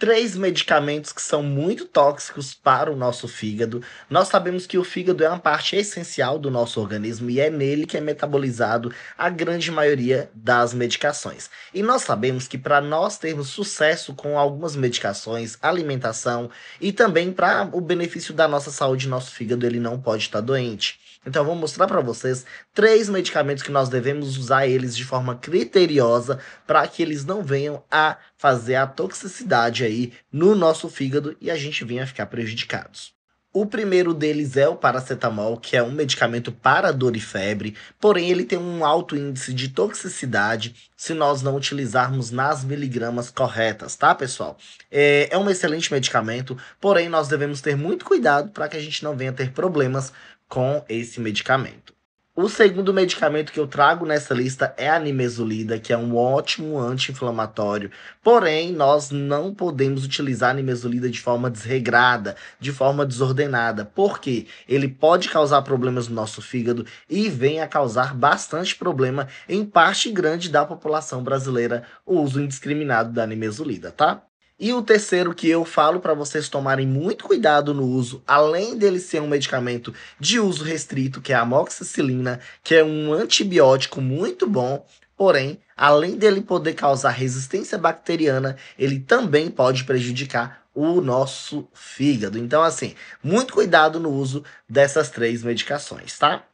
três medicamentos que são muito tóxicos para o nosso fígado. Nós sabemos que o fígado é uma parte essencial do nosso organismo e é nele que é metabolizado a grande maioria das medicações. E nós sabemos que para nós termos sucesso com algumas medicações, alimentação e também para o benefício da nossa saúde, nosso fígado ele não pode estar doente. Então, eu vou mostrar para vocês três medicamentos que nós devemos usar eles de forma criteriosa para que eles não venham a fazer a toxicidade aí no nosso fígado e a gente venha a ficar prejudicados. O primeiro deles é o paracetamol, que é um medicamento para dor e febre, porém ele tem um alto índice de toxicidade se nós não utilizarmos nas miligramas corretas, tá, pessoal? É, é um excelente medicamento, porém nós devemos ter muito cuidado para que a gente não venha ter problemas com esse medicamento. O segundo medicamento que eu trago nessa lista é a nimesulida, que é um ótimo anti-inflamatório. Porém, nós não podemos utilizar a nimesulida de forma desregrada, de forma desordenada, porque ele pode causar problemas no nosso fígado e vem a causar bastante problema em parte grande da população brasileira o uso indiscriminado da nimesulida, tá? E o terceiro que eu falo para vocês tomarem muito cuidado no uso, além dele ser um medicamento de uso restrito, que é a amoxicilina, que é um antibiótico muito bom, porém, além dele poder causar resistência bacteriana, ele também pode prejudicar o nosso fígado. Então, assim, muito cuidado no uso dessas três medicações, tá?